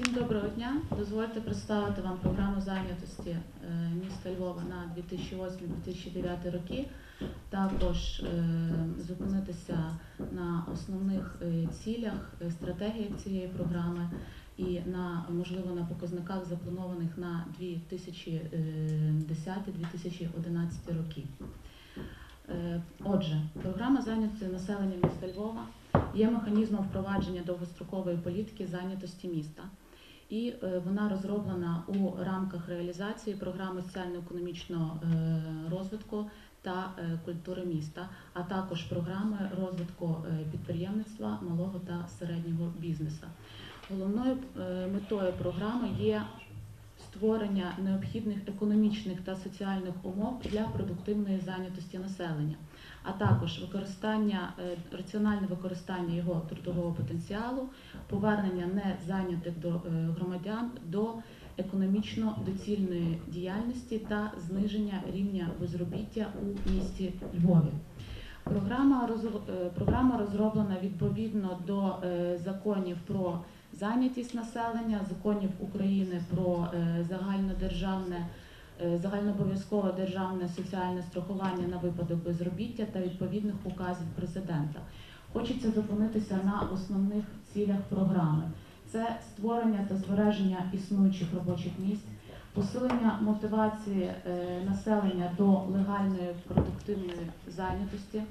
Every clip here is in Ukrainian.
Всім доброго дня. Дозвольте представити вам програму зайнятості е, міста Львова на 2008-2009 роки. Також е, зупинитися на основних е, цілях, стратегіях цієї програми і на можливо на показниках запланованих на 2010-2011 роки. Отже, програма зайнятості населення міста Львова є механізмом впровадження довгострокової політики зайнятості міста. І е, вона розроблена у рамках реалізації програми соціально-економічного е, розвитку та е, культури міста, а також програми розвитку підприємництва малого та середнього бізнесу. Головною метою програми є створення необхідних економічних та соціальних умов для продуктивної зайнятості населення, а також використання е, раціональне використання його трудового потенціалу, повернення незайнятих е, громадян до економічно доцільної діяльності та зниження рівня безробіття у місті Львові. Програма е, розроблена відповідно до законів про зайнятість населення, законів України про е, загальнодержавне е, загальнообов'язкове державне соціальне страхування на випадок безробіття та відповідних указів президента. Хочеться зупинитися на основних цілях програми: це створення та збереження існуючих робочих місць, посилення мотивації е, населення до легальної продуктивної зайнятості.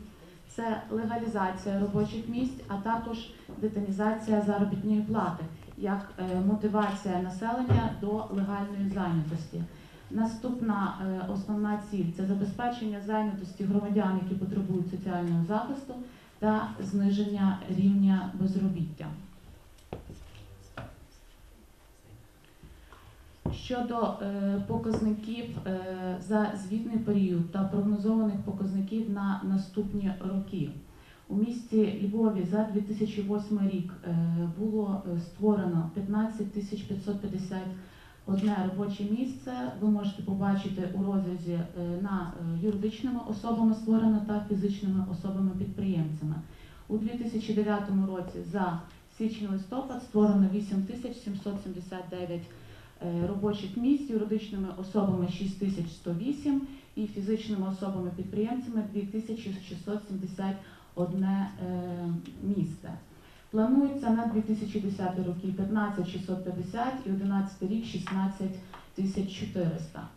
Це легалізація робочих місць, а також детанізація заробітної плати як е, мотивація населення до легальної зайнятості. Наступна е, основна ціль це забезпечення зайнятості громадян, які потребують соціального захисту, та зниження рівня безробіття. Щодо е, показників е, за звітний період та прогнозованих показників на наступні роки. У місті Львові за 2008 рік е, було створено 15 тисяч 551 робоче місце. Ви можете побачити у розрізі на юридичними особами створено та фізичними особами-підприємцями. У 2009 році за січень-листопад створено 8 тисяч 779 е, робочих місць, юридичними особами 6108 і фізичними особами-підприємцями 2671 е, місце. Планується на 2010 роки 15 650 і 11 рік 16 400.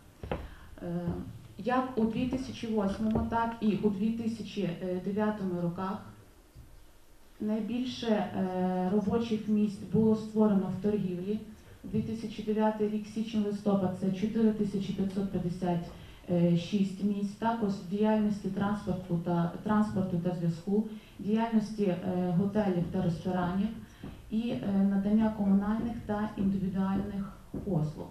Е, Як у 2008, так і у 2009 роках найбільше е, робочих місць було створено в торгівлі. 2009 рік січень-листопад це 4556 місць, також діяльності транспорту та транспорту та зв'язку, діяльності е, готелів та ресторанів і е, надання комунальних та індивідуальних послуг.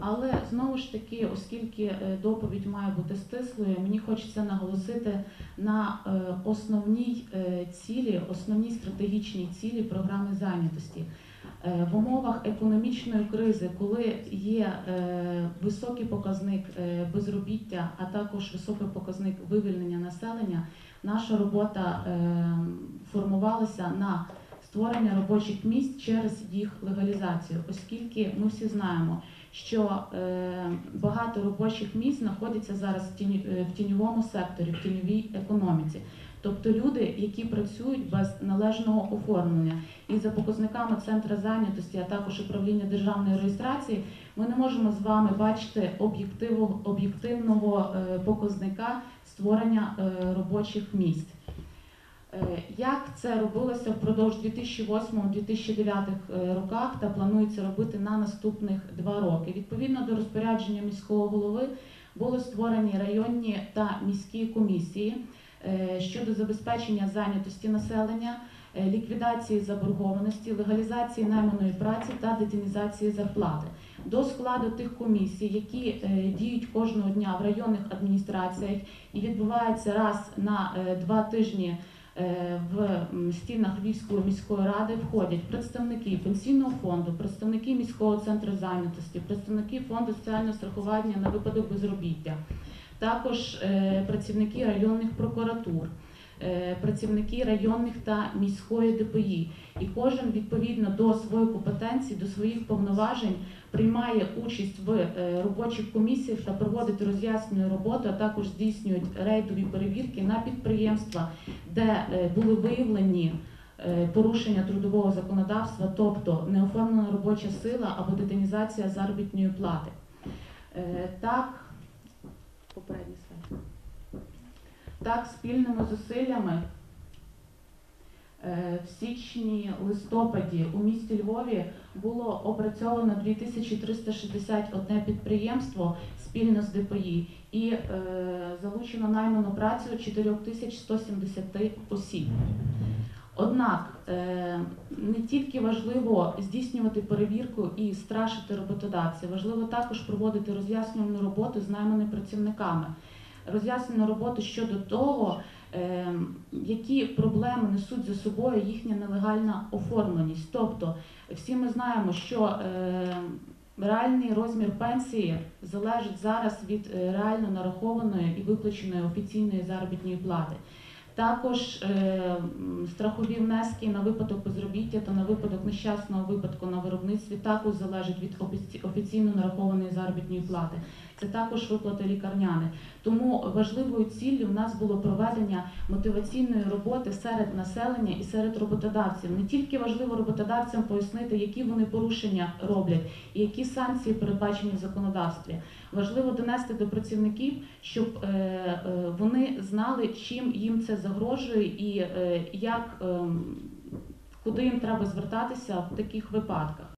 Але знову ж таки, оскільки е, доповідь має бути стислою, мені хочеться наголосити на основній цілі, основній стратегічній цілі програми зайнятості. Е, В умовах економічної кризи, коли є е, високий показник е, безробіття, а також високий показник вивільнення населення, наша робота формувалася на створення робочих місць через їх легалізацію, оскільки ми всі знаємо, що багато робочих місць знаходяться зараз в тіньовому секторі, в тіньовій економіці. Тобто люди, які працюють без належного оформлення, і за показниками центру зайнятості, а також управління державної реєстрації, ми не можемо з вами бачити об'єктивного е, показника створення е, робочих місць. Е, Як це робилося впродовж 2008-2009 е, роках та планується робити на наступних два роки? Відповідно до розпорядження міського голови були створені районні та міські комісії щодо забезпечення зайнятості населення, е, ліквідації заборгованості, легалізації найманої праці та детінізації зарплати. До складу тих комісій, які е, діють кожного дня в районних адміністраціях і відбуваються раз на е, два тижні е, в стінах Львівської міської ради, входять представники пенсійного фонду, представники міського центру зайнятості, представники фонду соціального страхування на випадок безробіття, також е, працівники районних прокуратур. е, працівники районних та міської ДПІ. І кожен відповідно до своїх компетенцій, до своїх повноважень приймає участь в е, робочих комісіях та проводить роз'яснює роботу, а також здійснюють рейдові перевірки на підприємства, де були виявлені порушення трудового законодавства, тобто неоформлена робоча сила або детінізація заробітної плати. Так, попередній слайд. Так, спільними зусиллями е, в січні-листопаді у місті Львові було опрацьовано 2361 підприємство спільно з ДПІ і е, залучено найману працю 4170 осіб. Однак е, не тільки важливо здійснювати перевірку і страшити роботодавця, важливо також проводити роз'яснювальну роботу з найманими працівниками. Роз'яснювальну роботу щодо того, е, які проблеми несуть за собою їхня нелегальна оформленість. Тобто, всі ми знаємо, що е, реальний розмір пенсії залежить зараз від реально нарахованої і виплаченої офіційної заробітної плати. Також е, страхові внески на випадок безробіття та на випадок нещасного випадку на виробництві також залежать від офіційно нарахованої заробітної плати. Це також виплати лікарняних. Тому важливою ціллю в нас було проведення мотиваційної роботи серед населення і серед роботодавців. Не тільки важливо роботодавцям пояснити, які вони порушення роблять і які санкції передбачені в законодавстві. Важливо донести до працівників, щоб е, е, вони знали, чим їм це загрожує і е, як ем, куди їм треба звертатися в таких випадках.